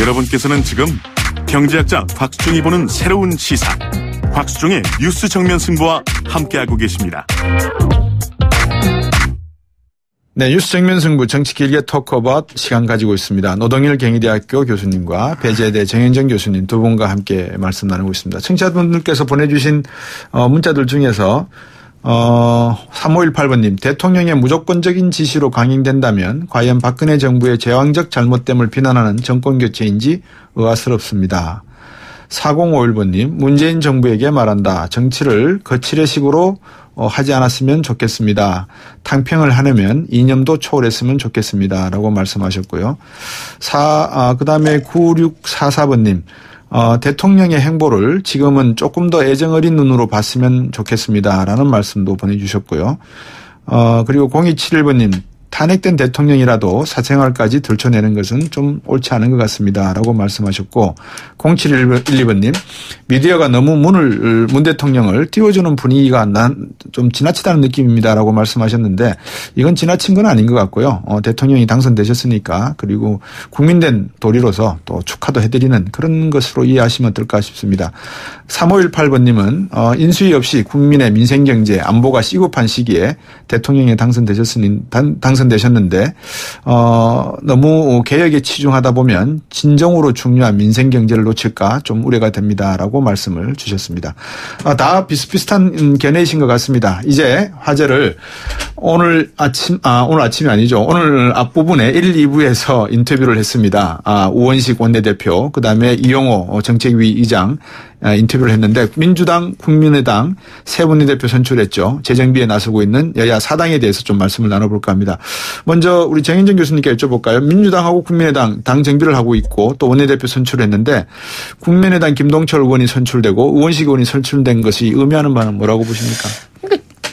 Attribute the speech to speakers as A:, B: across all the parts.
A: 여러분께서는 지금 경제학자 곽수중이 보는 새로운 시사 곽수중의 뉴스 정면 승부와 함께하고 계십니다.
B: 네, 뉴스 정면 승부 정치 길게 토크어바웃 시간 가지고 있습니다. 노동일 경희대학교 교수님과 배재대 정현정 교수님 두 분과 함께 말씀 나누고 있습니다. 청취자분들께서 보내주신 어, 문자들 중에서 어, 3518번님, 대통령의 무조건적인 지시로 강행된다면 과연 박근혜 정부의 제왕적 잘못됨을 비난하는 정권교체인지 의아스럽습니다. 4051번님, 문재인 정부에게 말한다. 정치를 거칠의 식으로 어, 하지 않았으면 좋겠습니다. 탕평을 하려면 이념도 초월했으면 좋겠습니다. 라고 말씀하셨고요. 사, 아, 그 다음에 9644번님, 어, 대통령의 행보를 지금은 조금 더 애정 어린 눈으로 봤으면 좋겠습니다라는 말씀도 보내주셨고요. 어, 그리고 0271번님 탄핵된 대통령이라도 사생활까지 들춰내는 것은 좀 옳지 않은 것 같습니다. 라고 말씀하셨고 0712번님 미디어가 너무 문을 문 대통령을 띄워주는 분위기가 난 좀 지나치다는 느낌입니다. 라고 말씀하셨는데 이건 지나친 건 아닌 것 같고요. 어, 대통령이 당선되셨으니까 그리고 국민된 도리로서 또 축하도 해드리는 그런 것으로 이해하시면 어떨까 싶습니다. 3518번님은 어, 인수위 없이 국민의 민생경제 안보가 시급한 시기에 대통령이 당선되셨으니 당선 당선되셨는데 어 너무 개혁에 치중하다 보면 진정으로 중요한 민생 경제를 놓칠까 좀 우려가 됩니다라고 말씀을 주셨습니다. 아, 다 비슷비슷한 견해이신 것 같습니다. 이제 화제를 오늘 아침 아 오늘 아침이 아니죠. 오늘 앞부분에 1, 2부에서 인터뷰를 했습니다. 아 우원식 원내대표 그 다음에 이용호 정책위 의장 아, 인터뷰를 했는데 민주당, 국민의당 세 분의 대표 선출했죠. 재정비에 나서고 있는 여야 사당에 대해서 좀 말씀을 나눠볼까 합니다. 먼저 우리 정인정 교수님께 여쭤볼까요? 민주당하고 국민의당 당 정비를 하고 있고 또 원내대표 선출했는데 국민의당 김동철 의원이 선출되고 의원식 의원이 선출된 것이 의미하는 바는 뭐라고 보십니까?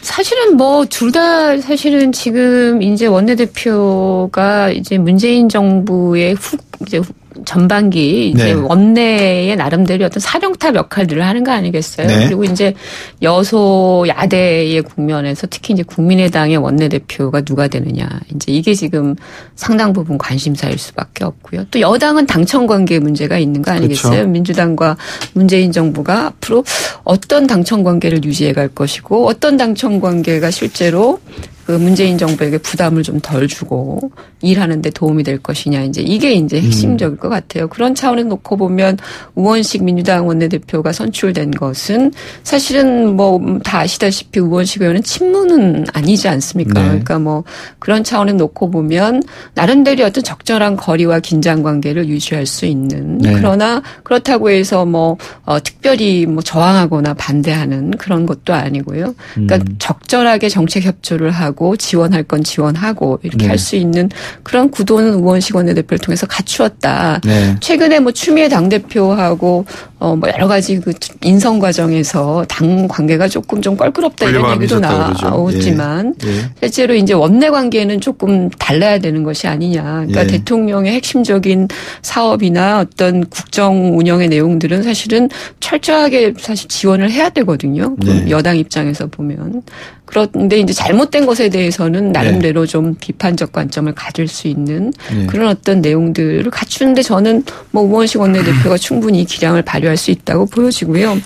C: 사실은 뭐 둘 다 사실은 지금 이제 원내대표가 이제 문재인 정부의 후 이제 전반기 이제 네. 원내의 나름대로 어떤 사령탑 역할들을 하는 거 아니겠어요? 네. 그리고 이제 여소 야대의 국면에서 특히 이제 국민의당의 원내대표가 누가 되느냐 이제 이게 지금 상당 부분 관심사일 수밖에 없고요. 또 여당은 당청 관계 문제가 있는 거 아니겠어요? 그렇죠. 민주당과 문재인 정부가 앞으로 어떤 당청 관계를 유지해 갈 것이고 어떤 당청 관계가 실제로 그 문재인 정부에게 부담을 좀 덜 주고 일하는데 도움이 될 것이냐 이제 이게 이제 핵심적일 것 같아요. 그런 차원에서 놓고 보면 우원식 민주당 원내대표가 선출된 것은 사실은 뭐 다 아시다시피 우원식 의원은 친문은 아니지 않습니까? 네. 그러니까 뭐 그런 차원에 놓고 보면 나름대로 어떤 적절한 거리와 긴장 관계를 유지할 수 있는 네. 그러나 그렇다고 해서 뭐 어, 특별히 뭐 저항하거나 반대하는 그런 것도 아니고요. 그러니까 음. 적절하게 정책 협조를 하고 하고 지원할 건 지원하고 이렇게 네. 할수 있는 그런 구도는 우원식 원내대표를 통해서 갖추었다. 네. 최근에 뭐 추미애 당 대표하고 어 뭐 여러 가지 그 인선 과정에서 당 관계가 조금 좀 껄끄럽다 이런 얘기도 나오지만 예. 예. 실제로 이제 원내 관계는 조금 달라야 되는 것이 아니냐. 그러니까 예. 대통령의 핵심적인 사업이나 어떤 국정 운영의 내용들은 사실은 철저하게 사실 지원을 해야 되거든요. 네. 여당 입장에서 보면. 그런데 이제 잘못된 것에 대해서는 나름대로 네. 좀 비판적 관점을 가질 수 있는 네. 그런 어떤 내용들을 갖추는데 저는 뭐 우원식 원내대표가 충분히 기량을 발휘할 수 있다고 보여지고요. 네.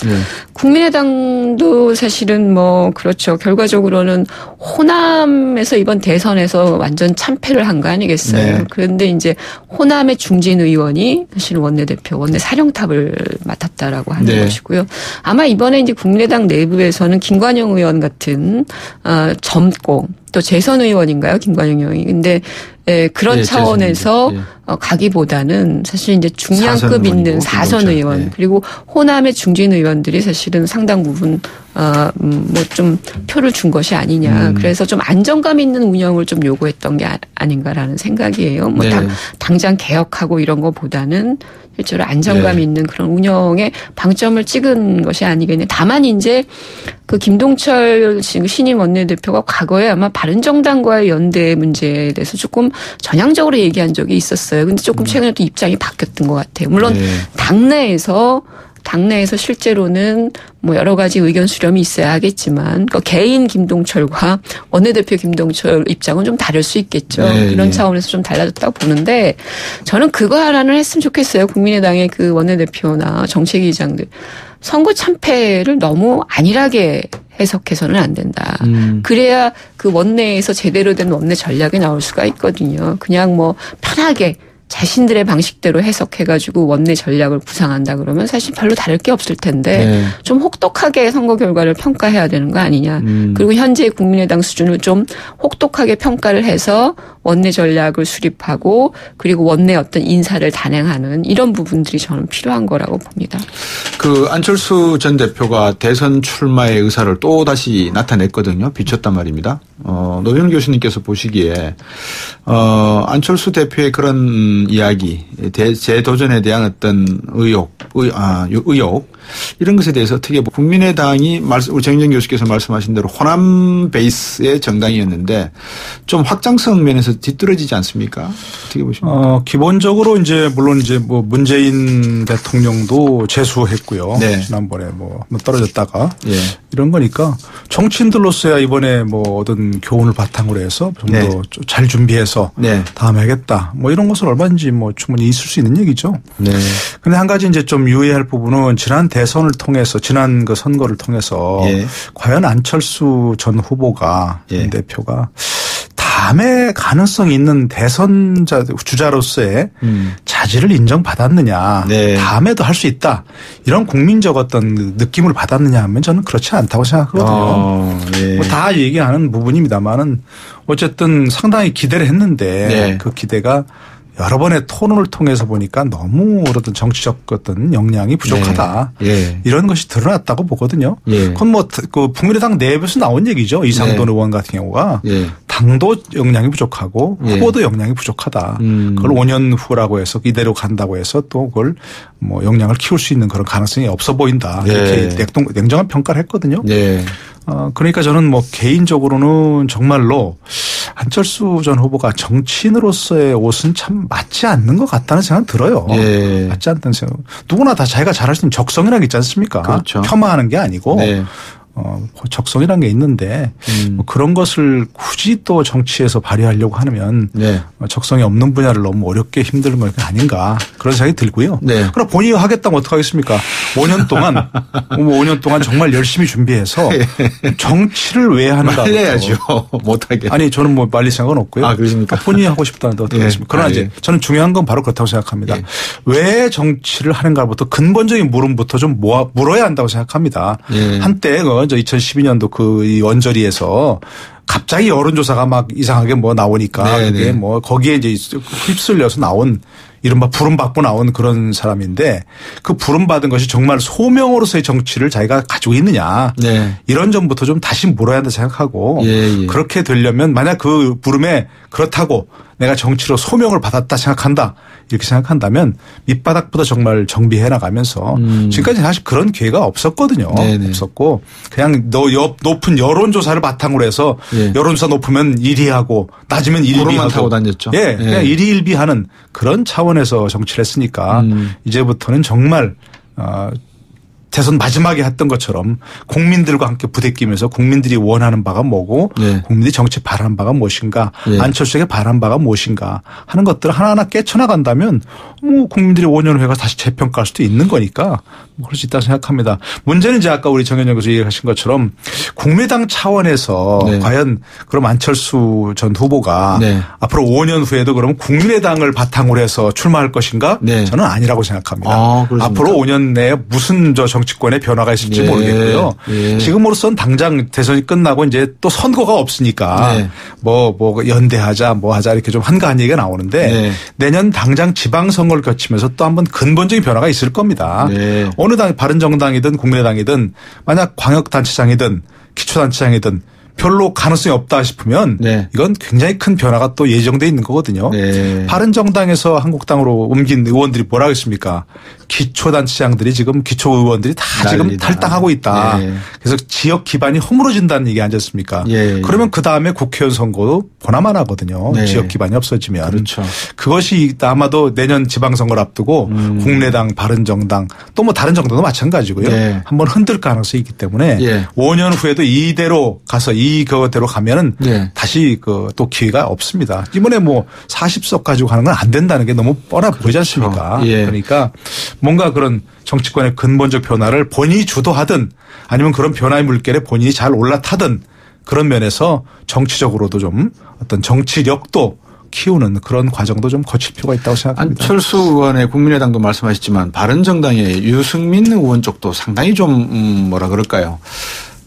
C: 국민의당도 사실은 뭐 그렇죠. 결과적으로는 호남에서 이번 대선에서 완전 참패를 한 거 아니겠어요. 네. 그런데 이제 호남의 중진 의원이 사실 원내대표, 원내 사령탑을 맡았다라고 하는 네. 것이고요. 아마 이번에 이제 국민의당 내부에서는 김관영 의원 같은 어, 젊고 또 재선 의원인가요, 김관영 의원이. 근데 예, 그런 네, 차원에서 네. 어, 가기보다는 사실 이제 중량급 있는 사선 의원 네. 그리고 호남의 중진 의원들이 사실은 상당 부분 어, 음, 뭐좀 표를 준 것이 아니냐. 음. 그래서 좀 안정감 있는 운영을 좀 요구했던 게 아, 닌가라는 생각이에요. 뭐 네. 당, 당장 개혁하고 이런 거보다는 실제로 안정감 네. 있는 그런 운영에 방점을 찍은 것이 아니겠네. 다만 이제 그 김동철 신임 원내대표가 과거에 아마 바른정당과의 연대 문제에 대해서 조금 전향적으로 얘기한 적이 있었어요. 근데 조금 음. 최근에 또 입장이 바뀌었던 것 같아요. 물론 네. 당내에서 당내에서 실제로는 뭐 여러 가지 의견 수렴이 있어야 하겠지만 그 개인 김동철과 원내대표 김동철 입장은 좀 다를 수 있겠죠. 네, 이런 네. 차원에서 좀 달라졌다고 보는데 저는 그거 하나는 했으면 좋겠어요. 국민의당의 그 원내대표나 정책위장들 선거 참패를 너무 안일하게 해석해서는 안 된다. 음. 그래야 그 원내에서 제대로 된 원내 전략이 나올 수가 있거든요. 그냥 뭐 편하게 자신들의 방식대로 해석해가지고 원내 전략을 구상한다 그러면 사실 별로 다를 게 없을 텐데 네. 좀 혹독하게 선거 결과를 평가해야 되는 거 아니냐. 음. 그리고 현재 국민의당 수준을 좀 혹독하게 평가를 해서 원내 전략을 수립하고 그리고 원내 어떤 인사를 단행하는 이런 부분들이 저는 필요한 거라고 봅니다.
B: 그 안철수 전 대표가 대선 출마의 의사를 또 다시 나타냈거든요. 비쳤단 말입니다. 어, 노현 교수님께서 보시기에 어, 안철수 대표의 그런 이야기, 재도전에 대한 어떤 의혹, 의, 아, 의혹 이런 것에 대해서 어떻게 국민의당이 말씀, 우리 정정 교수께서 말씀하신 대로 호남 베이스의 정당이었는데 좀 확장성 면에서 뒤떨어지지 않습니까? 어떻게 보십니까? 어,
D: 기본적으로 이제 물론 이제 뭐 문재인 대통령도 재수했고요. 네. 지난번에 뭐 떨어졌다가 예. 이런 거니까 정치인들로서야 이번에 뭐 얻은 교훈을 바탕으로 해서 좀 더잘 네. 준비해서 네. 다음에 하겠다. 뭐 이런 것은 얼마든지 뭐 충분히 있을 수 있는 얘기죠. 네. 근데 한 가지 이제 좀 유의할 부분은 지난 대선을 통해서 지난 그 선거를 통해서 예. 과연 안철수 전 후보가 예. 대표가 다음에 가능성이 있는 대선자 주자로서의 음. 자질을 인정받았느냐, 네. 다음에도 할 수 있다 이런 국민적 어떤 느낌을 받았느냐 하면 저는 그렇지 않다고 생각하거든요. 어, 네. 뭐다 얘기하는 부분입니다만은 어쨌든 상당히 기대를 했는데 네. 그 기대가 여러 번의 토론을 통해서 보니까 너무 어떤 정치적 어떤 역량이 부족하다. 네. 예. 이런 것이 드러났다고 보거든요. 예. 그건 뭐 그 국민의당 내부에서 나온 얘기죠. 이상돈 네. 의원 같은 경우가 예. 당도 역량이 부족하고 예. 후보도 역량이 부족하다. 음. 그걸 5년 후라고 해서 이대로 간다고 해서 또 그걸 뭐 역량을 키울 수 있는 그런 가능성이 없어 보인다. 이렇게 네. 냉정한 평가를 했거든요. 네. 어, 그러니까 저는 뭐 개인적으로는 정말로 안철수 전 후보가 정치인으로서의 옷은 참 맞지 않는 것 같다는 생각 들어요. 예. 맞지 않다는 생각. 누구나 다 자기가 잘할 수 있는 적성이라는 게 있지 않습니까? 그렇죠. 폄하하는 게 아니고 네. 어, 적성이라는 게 있는데 음. 뭐 그런 것을 굳이 또 정치에서 발휘하려고 하면 네. 어, 적성이 없는 분야를 너무 어렵게 힘든 건 아닌가 그런 생각이 들고요. 네. 그럼 본인이 하겠다면 어떡하겠습니까? 5년 동안 5년 뭐 동안 정말 열심히 준비해서 예. 정치를 왜 하는가?
B: 말려야죠. 못하게.
D: 아니 저는 뭐 말릴 생각은 없고요. 아, 그러십니까? 본인이 하고 싶다는데 어떻게 예. 하겠습니까? 그러나 아, 예. 이제 저는 중요한 건 바로 그렇다고 생각합니다. 예. 왜 정치를 하는가부터 근본적인 물음부터 좀 모아, 물어야 한다고 생각합니다. 예. 한때 그 먼저 2012년도 그 원저리에서 갑자기 여론조사가 막 이상하게 뭐 나오니까 네네. 그게 네. 뭐 거기에 이제 휩쓸려서 나온 이른바 부름받고 나온 그런 사람인데 그 부름받은 것이 정말 소명으로서의 정치를 자기가 가지고 있느냐 네. 이런 점부터 좀 다시 물어야 한다 생각하고 예, 예. 그렇게 되려면 만약 그 부름에 그렇다고 내가 정치로 소명을 받았다 생각한다 이렇게 생각한다면 밑바닥보다 정말 정비해 나가면서 음. 지금까지 사실 그런 기회가 없었거든요. 네네. 없었고 그냥 너 옆 높은 여론조사를 바탕으로 해서 예. 여론조사 높으면 1위 하고 낮으면 1위 하고
B: 타고 다녔죠.
D: 예, 예. 그냥 1위 1비 하는 그런 차원에서 정치를 했으니까 음. 이제부터는 정말 어 대선 마지막에 했던 것처럼 국민들과 함께 부대끼면서 국민들이 원하는 바가 뭐고 네. 국민들이 정치 바라는 바가 무엇인가 네. 안철수에게 바라는 바가 무엇인가 하는 것들을 하나하나 깨쳐나간다면 뭐 국민들이 5년 후에 가 다시 재평가할 수도 있는 거니까 뭐 그럴 수 있다고 생각합니다. 문제는 이제 아까 우리 정현영 교수 얘기하신 것처럼 국민당 차원에서 네. 과연 그럼 안철수 전 후보가 네. 앞으로 5년 후에도 그럼 국민의당을 바탕으로 해서 출마할 것인가? 네. 저는 아니라고 생각합니다. 아, 앞으로 5년 내에 무슨 저 정치 권의 변화가 있을지 네. 모르겠고요. 네. 지금으로선 당장 대선이 끝나고 이제 또 선거가 없으니까 네. 뭐, 뭐 연대하자 뭐 하자 이렇게 좀 한가한 얘기가 나오는데 네. 내년 당장 지방선거를 거치면서 또 한번 근본적인 변화가 있을 겁니다. 네. 어느 당 바른정당이든 국민의당이든 만약 광역단체장이든 기초단체장이든 별로 가능성이 없다 싶으면 네. 이건 굉장히 큰 변화가 또 예정돼 있는 거거든요. 네. 바른정당에서 한국당으로 옮긴 의원들이 뭐라 그랬습니까? 기초단체장들이 지금 기초 의원들이 다 난리다. 지금 탈당하고 있다. 네. 그래서 지역 기반이 허물어진다는 얘기 아니었습니까? 예. 그러면 그 다음에 국회의원 선거도 보나만 하거든요. 네. 지역 기반이 없어지면. 그렇죠. 그것이 아마도 내년 지방선거를 앞두고 음. 국내당, 바른정당 또 뭐 다른 정당도 마찬가지고요. 네. 한번 흔들 가능성이 있기 때문에 예. 5년 후에도 이대로 가서 이 그대로 가면은 예. 다시 그 또 기회가 없습니다. 이번에 뭐 40석 가지고 가는 건 안 된다는 게 너무 뻔하 그렇죠. 보이지 않습니까? 예. 그러니까 뭔가 그런 정치권의 근본적 변화를 본인이 주도하든 아니면 그런 변화의 물결에 본인이 잘 올라타든 그런 면에서 정치적으로도 좀 어떤 정치력도 키우는 그런 과정도 좀 거칠 필요가 있다고 생각합니다.
B: 안철수 의원의 국민의당도 말씀하셨지만 바른정당의 유승민 의원 쪽도 상당히 좀 음, 뭐라 그럴까요?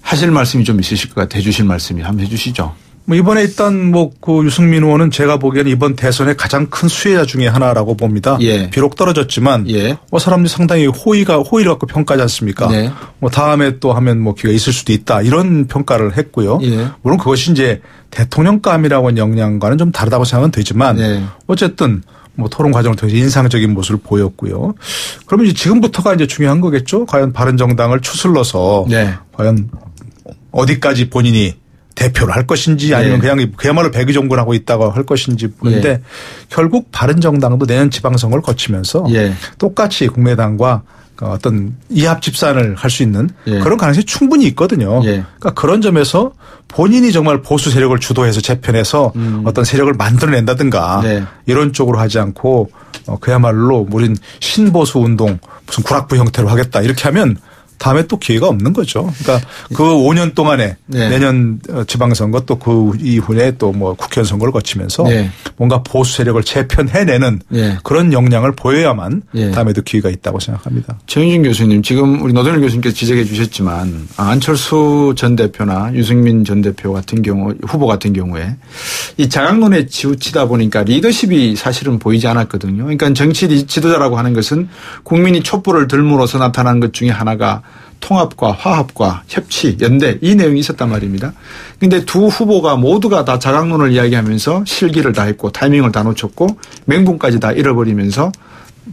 B: 하실 말씀이 좀 있으실 것 같아 주실 말씀이 한번 해주시죠.
D: 뭐 이번에 일단 뭐 그 유승민 의원은 제가 보기에는 이번 대선의 가장 큰 수혜자 중에 하나라고 봅니다. 예. 비록 떨어졌지만 예. 뭐 사람들이 상당히 호의가 호의를 갖고 평가하지 않습니까? 네. 뭐 다음에 또 하면 뭐 기회가 있을 수도 있다 이런 평가를 했고요. 예. 물론 그것이 이제 대통령감이라고 하는 역량과는 좀 다르다고 생각은 되지만 네. 어쨌든 뭐 토론 과정을 통해서 인상적인 모습을 보였고요. 그러면 이제 지금부터가 이제 중요한 거겠죠. 과연 바른 정당을 추슬러서 네. 과연 어디까지 본인이 대표를 할 것인지 아니면 네. 그냥 그야말로 백의종군하고 있다고 할 것인지 그런데 네. 결국 바른 정당도 내년 지방선거를 거치면서 예. 똑같이 국민의당과 그 어떤 이합 집산을 할 수 있는 예. 그런 가능성이 충분히 있거든요. 예. 그러니까 그런 점에서 본인이 정말 보수 세력을 주도해서 재편해서 음. 어떤 세력을 만들어낸다든가 네. 이런 쪽으로 하지 않고 어 그야말로 우린 신보수 운동 무슨 구락부 형태로 하겠다 이렇게 하면 다음에 또 기회가 없는 거죠. 그러니까 그 5년 동안에 네. 내년 지방선거 또 그 이후에 또 뭐 국회의원 선거를 거치면서 네. 뭔가 보수 세력을 재편해내는 네. 그런 역량을 보여야만 네. 다음에도 기회가 있다고 생각합니다.
B: 정윤진 교수님 지금 우리 노동일 교수님께서 지적해 주셨지만 안철수 전 대표나 유승민 전 대표 같은 경우 후보 같은 경우에 이 자강론에 치우치다 보니까 리더십이 사실은 보이지 않았거든요. 그러니까 정치 지도자라고 하는 것은 국민이 촛불을 들므로서 나타나는 것 중에 하나가 통합과 화합과 협치, 연대 이 내용이 있었단 말입니다. 근데 두 후보가 모두가 다 자강론을 이야기하면서 실기를 다 했고 타이밍을 다 놓쳤고 맹분까지 다 잃어버리면서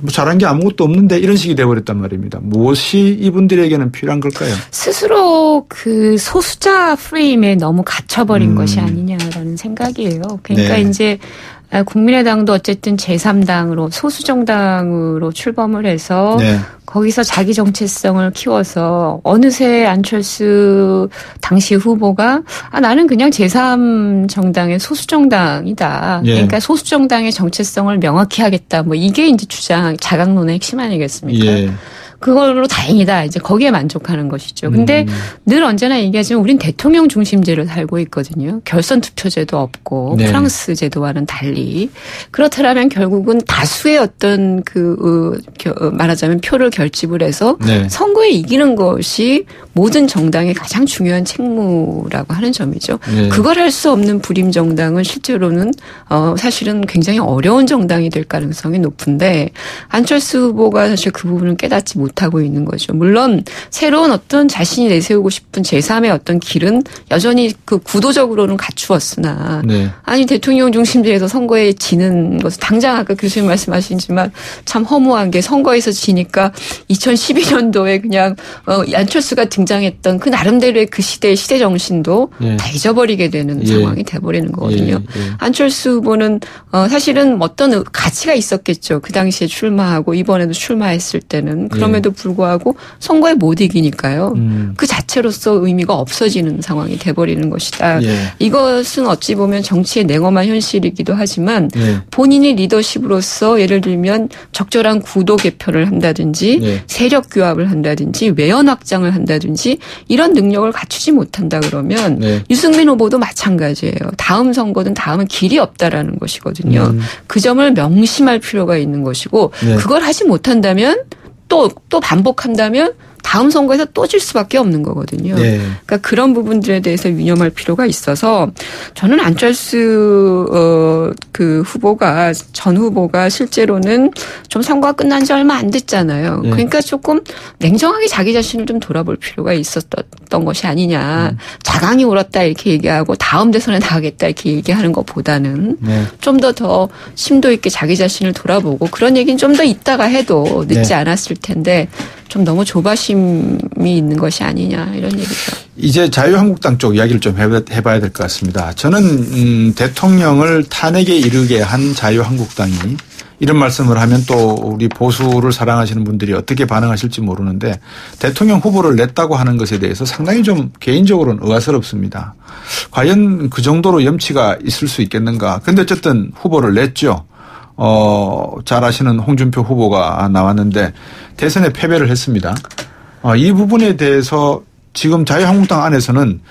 B: 뭐 잘한 게 아무것도 없는데 이런 식이 돼버렸단 말입니다. 무엇이 이분들에게는 필요한 걸까요?
C: 스스로 그 소수자 프레임에 너무 갇혀버린 음. 것이 아니냐라는 생각이에요. 그러니까 네. 이제 아, 국민의당도 어쨌든 제3당으로 소수정당으로 출범을 해서 네. 거기서 자기 정체성을 키워서 어느새 안철수 당시 후보가 아 나는 그냥 제3 정당의 소수 정당이다. 예. 그러니까 소수 정당의 정체성을 명확히 하겠다. 뭐 이게 이제 주장 자강론의 핵심 아니겠습니까? 예. 그걸로 다행이다. 이제 거기에 만족하는 것이죠. 근데 음. 늘 언제나 얘기하지만 우린 대통령 중심제를 살고 있거든요. 결선 투표제도 없고 네. 프랑스 제도와는 달리 그렇다면 결국은 다수의 어떤 그 어, 어, 말하자면 표를 결집을 해서 네. 선거에 이기는 것이 모든 정당의 가장 중요한 책무라고 하는 점이죠. 네. 그걸 할 수 없는 불임 정당은 실제로는 어 사실은 굉장히 어려운 정당이 될 가능성이 높은데 안철수 후보가 사실 그 부분을 깨닫지 못 못하고 있는 거죠. 물론 새로운 어떤 자신이 내세우고 싶은 제3의 어떤 길은 여전히 그 구도적으로는 갖추었으나 네. 아니 대통령 중심제에서 선거에 지는 것은 당장 아까 교수님 말씀하신지만 참 허무한 게 선거에서 지니까 2012년도에 그냥 어 안철수가 등장했던 그 나름대로의 그 시대의 시대 정신도 네. 다 잊어버리게 되는 예. 상황이 돼버리는 거거든요. 예. 예. 안철수 후보는 어 사실은 어떤 가치가 있었겠죠. 그 당시에 출마하고 이번에도 출마했을 때는 그러면 그럼에도 불구하고 선거에 못 이기니까요. 음. 그 자체로서 의미가 없어지는 상황이 돼버리는 것이다. 예. 이것은 어찌 보면 정치의 냉엄한 현실이기도 하지만 예. 본인이 리더십으로서 예를 들면 적절한 구도 개편을 한다든지 예. 세력 규합을 한다든지 외연 확장을 한다든지 이런 능력을 갖추지 못한다 그러면 네. 유승민 후보도 마찬가지예요. 다음 선거는 다음은 길이 없다라는 것이거든요. 음. 그 점을 명심할 필요가 있는 것이고 네. 그걸 하지 못한다면 또, 또 반복한다면 다음 선거에서 또 질 수밖에 없는 거거든요. 네. 그러니까 그런 부분들에 대해서 유념할 필요가 있어서 저는 안철수 어그 후보가 전 후보가 실제로는 좀 선거가 끝난 지 얼마 안 됐잖아요. 네. 그러니까 조금 냉정하게 자기 자신을 좀 돌아볼 필요가 있었던 것이 아니냐. 음. 자강이 울었다 이렇게 얘기하고 다음 대선에 나가겠다 이렇게 얘기하는 것보다는 네. 좀더 더 심도 있게 자기 자신을 돌아보고 그런 얘기는 좀 더 있다가 해도 늦지 네. 않았을 텐데 좀 너무 조바심이 있는 것이 아니냐 이런 얘기죠.
B: 이제 자유한국당 쪽 이야기를 좀 해봐야 될 것 같습니다. 저는 음, 대통령을 탄핵에 이르게 한 자유한국당이 이런 말씀을 하면 또 우리 보수를 사랑하시는 분들이 어떻게 반응하실지 모르는데 대통령 후보를 냈다고 하는 것에 대해서 상당히 좀 개인적으로는 의아스럽습니다. 과연 그 정도로 염치가 있을 수 있겠는가. 근데 어쨌든 후보를 냈죠. 어, 잘 아시는 홍준표 후보가 나왔는데 대선에 패배를 했습니다. 어, 이 부분에 대해서 지금 자유한국당 안에서는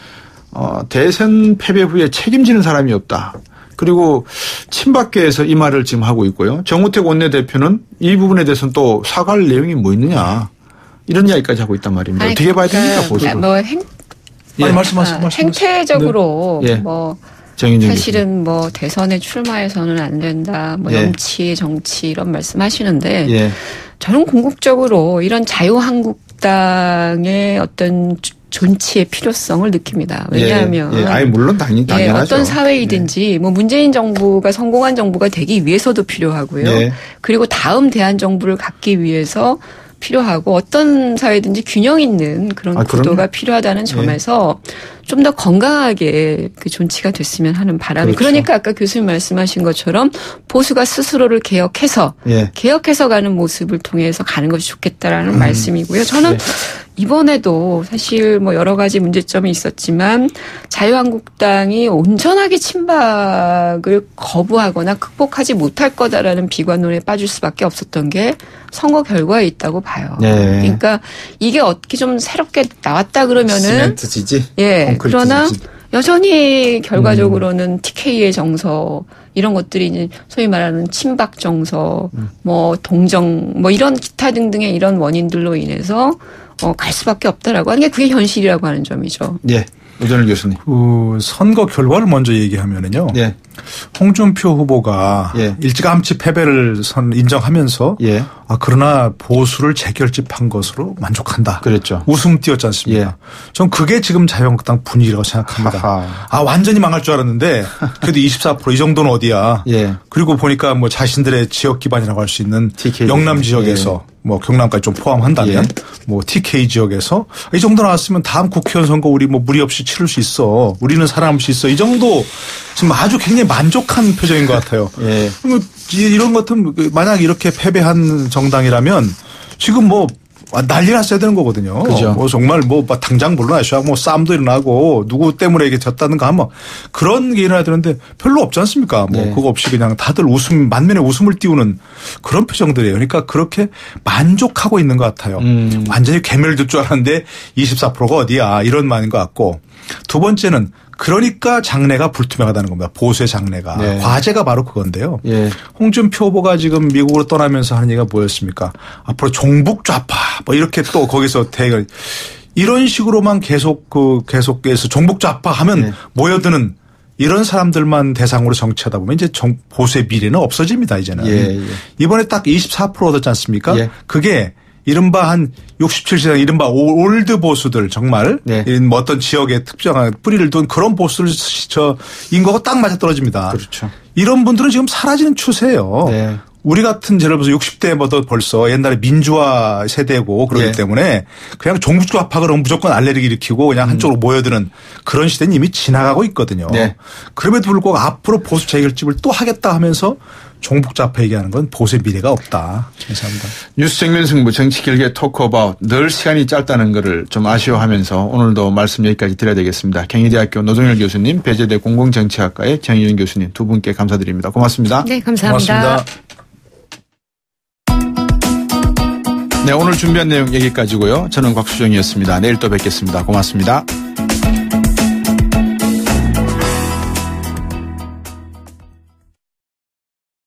B: 어, 대선 패배 후에 책임지는 사람이 없다. 그리고 친박계에서 이 말을 지금 하고 있고요. 정우택 원내대표는 이 부분에 대해서는 또 사과할 내용이 뭐 있느냐 이런 이야기까지 하고 있단 말입니다. 아니, 어떻게 봐야 됩니까 그 보수를?
C: 뭐 행,
D: 예. 말씀하세요. 아,
C: 행태적으로 네. 뭐 사실은 뭐 대선에 출마해서는 안 된다. 뭐 예. 정치 정치 이런 말씀하시는데 예. 저는 궁극적으로 이런 자유한국당의 어떤 존치의 필요성을 느낍니다. 왜냐하면
B: 예, 예. 아예 물론 당연히 예,
C: 어떤 사회이든지 예. 뭐 문재인 정부가 성공한 정부가 되기 위해서도 필요하고요. 예. 그리고 다음 대한 정부를 갖기 위해서 필요하고 어떤 사회든지 균형 있는 그런 아, 구도가 필요하다는 예. 점에서 좀 더 건강하게 그 존치가 됐으면 하는 바람이 그렇죠. 그러니까 아까 교수님 말씀하신 것처럼 보수가 스스로를 개혁해서 예. 개혁해서 가는 모습을 통해서 가는 것이 좋겠다라는 음. 말씀이고요. 저는 네. 이번에도 사실 뭐 여러 가지 문제점이 있었지만 자유한국당이 온전하게 친박을 거부하거나 극복하지 못할 거다라는 비관론에 빠질 수밖에 없었던 게 선거 결과에 있다고 봐요. 네. 그러니까 이게 어떻게 좀 새롭게 나왔다 그러면은
B: 시 지지.
C: 예. 그러나 지지. 여전히 결과적으로는 음. TK의 정서 이런 것들이 이제 소위 말하는 친박 정서, 음. 뭐 동정, 뭐 이런 기타 등등의 이런 원인들로 인해서 어, 갈 수밖에 없다라고 하는 게 그게 현실이라고 하는 점이죠.
B: 네. 오전일 교수님.
D: 그 선거 결과를 먼저 얘기하면은요. 예. 홍준표 후보가 예. 일찌감치 패배를 선 인정하면서 예. 아 그러나 보수를 재결집한 것으로 만족한다.
B: 그랬죠.
D: 웃음 띄었지 않습니까? 예. 전 그게 지금 자유한국당 분위기라고 생각합니다. 하하. 아 완전히 망할 줄 알았는데 그래도 24%이 정도는 어디야. 예. 그리고 보니까 뭐 자신들의 지역 기반이라고 할 수 있는 TK 영남 지역에서 예. 뭐 경남까지 좀 포함한다면 예. 뭐 TK 지역에서 이 정도 나왔으면 다음 국회의원 선거 우리 뭐 무리 없이 치를 수 있어. 우리는 살아남을 수 있어. 이 정도 지금 아주 굉장히 만족한 표정인 것 같아요. 예. 이런 것은 만약 이렇게 패배한 정당이라면 지금 뭐 난리 났어야 되는 거거든요. 그죠. 뭐 정말 뭐 당장 물러나셔야 뭐 싸움도 일어나고 누구 때문에 이게 졌다는가 하면 그런 게 일어나야 되는데 별로 없지 않습니까? 뭐 네. 그거 없이 그냥 다들 웃음 만면에 웃음을 띄우는 그런 표정들이에요. 그러니까 그렇게 만족하고 있는 것 같아요. 음. 완전히 개멸될 줄 알았는데 24%가 어디야 이런 말인 것 같고 두 번째는 그러니까 장래가 불투명하다는 겁니다. 보수의 장래가. 네. 과제가 바로 그건데요. 예. 홍준표 후보가 지금 미국으로 떠나면서 하는 얘기가 뭐였습니까? 앞으로 종북 좌파 뭐 이렇게 또 거기서 대결 이런 식으로만 계속 그 계속해서 종북 좌파 하면 네. 모여드는 이런 사람들만 대상으로 정치하다 보면 이제 정, 보수의 미래는 없어집니다 이제는. 예, 예. 이번에 딱 24% 얻었지 않습니까? 예. 그게 이른바 한 67세 이상 이른바 올드 보수들 정말 네. 뭐 어떤 지역에 특정한 뿌리를 둔 그런 보수들 저 인거가 딱 맞아 떨어집니다.
B: 그렇죠.
D: 이런 분들은 지금 사라지는 추세예요. 네. 우리 같은 예를 들어서 60대부터 벌써 옛날에 민주화 세대고 그렇기 네. 때문에 그냥 종북좌파 그러면 무조건 알레르기 일으키고 그냥 한쪽으로 음. 모여드는 그런 시대는 이미 지나가고 있거든요. 네. 그럼에도 불구하고 앞으로 보수 재결집을 또 하겠다 하면서 종북 좌파 얘기하는 건 보수의 미래가 없다.
B: 감사합니다. 뉴스 정면 승부 정치 길게 토크어바웃 늘 시간이 짧다는 것을 좀 아쉬워하면서 오늘도 말씀 여기까지 드려야 되겠습니다. 경희대학교 노동열 교수님, 배재대 공공정치학과의 정희윤 교수님 두 분께 감사드립니다. 고맙습니다.
C: 네, 감사합니다. 고맙습니다.
B: 네, 오늘 준비한 내용 여기까지고요. 저는 곽수정이었습니다. 내일 또 뵙겠습니다. 고맙습니다.